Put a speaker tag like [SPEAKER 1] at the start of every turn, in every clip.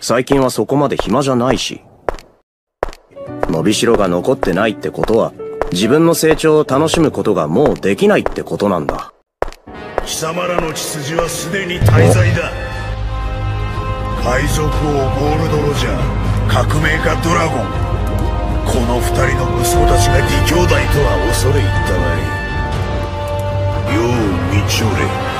[SPEAKER 1] 最近はそこまで暇じゃないし。伸びしろが残ってないってことは、自分の成長を楽しむことがもうできないってことなんだ。
[SPEAKER 2] 貴様らの血筋はすでに大罪だ海賊王ゴールド・ロジャー革命家ドラゴンこの二人の息子たちが義兄弟とは恐れ入ったわいよう見ちょれ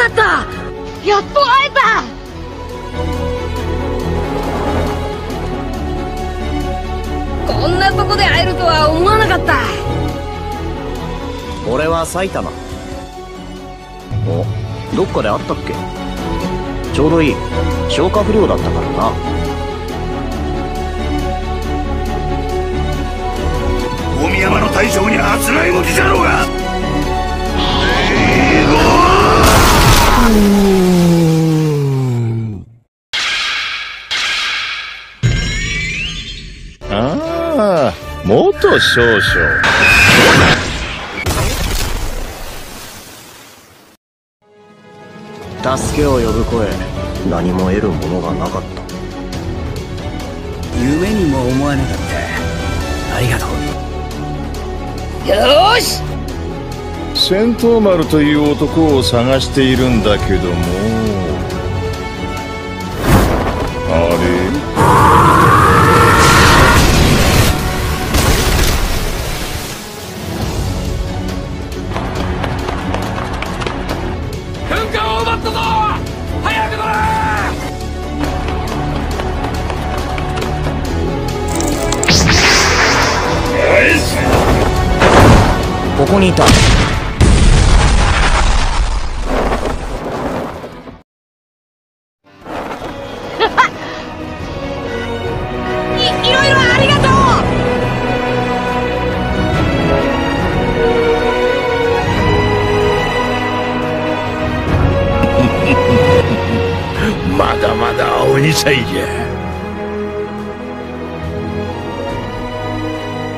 [SPEAKER 3] かった。やっと会えた。こんなとこで会えるとは思わなかった。
[SPEAKER 1] 俺は埼玉。おどっかで会ったっけ？ちょうどいい。消化不良だったからな。
[SPEAKER 2] 大宮山の大将にあつらい向きじゃろ
[SPEAKER 4] ああ元少々。
[SPEAKER 1] 助けを呼ぶ声何も得るものがなかった。
[SPEAKER 3] 夢にも思わなかった。ありがとう。よーし
[SPEAKER 4] 戦闘丸という男を探しているんだけども。あれ？
[SPEAKER 5] 軍艦を奪ったぞ！早く乗れ！
[SPEAKER 1] ここにいた
[SPEAKER 2] だまだ青二歳じゃ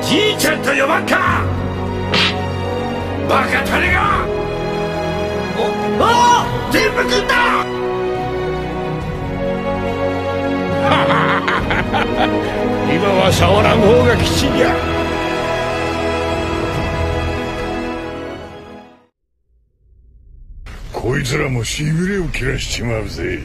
[SPEAKER 2] じいちゃんと呼ばんか。バカタレが。おお全部食った。今は触らん方が吉じゃこいつらもしびれを切らしちまうぜ。